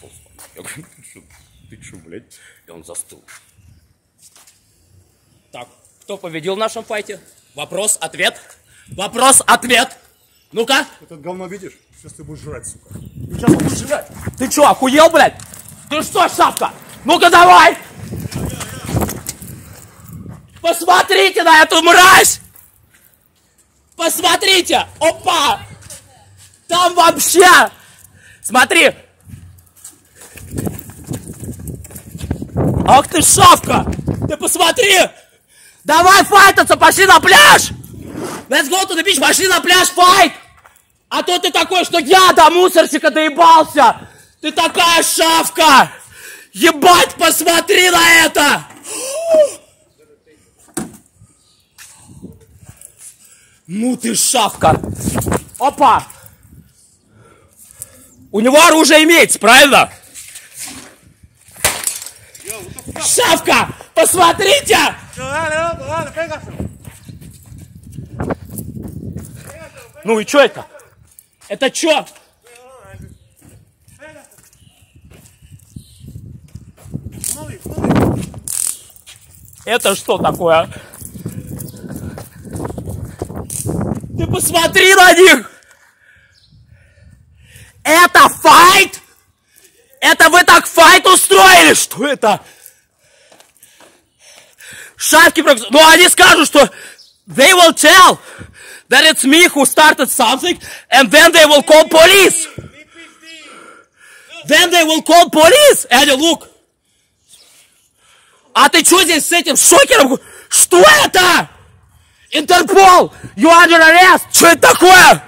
пошел. Я говорю, ты что, ты что, блядь? И он застыл. Так, кто победил в нашем файте? Вопрос, ответ. Вопрос, ответ. Ну-ка. Этот говно видишь? Сейчас ты будешь жрать, сука. Сейчас будешь жрать. Ты что, охуел, блядь? Ты что, шапка? Ну-ка давай! Посмотрите на эту мразь! Посмотрите! Опа! Там вообще! Смотри! Ах ты шавка! Ты посмотри! Давай файтаться, пошли на пляж! Let's go to the beach, пошли на пляж, файт! А то ты такой, что я до мусорщика доебался! Ты такая шавка! Ебать, посмотри на это! Ну ты шавка! Опа! У него оружие имеется, правильно? Шавка! Посмотрите! Ну и что это? Это что? Это что такое? Ты посмотри на них! Это файт? Это вы так файт устроили? Что это? Шавки, ну они скажут, что they will tell that it's me who started something, and then they will call police. Then they will call police. Эдди, look. А ты что здесь с этим шокером? Что это? Интерпол! You under arrest! Что это такое?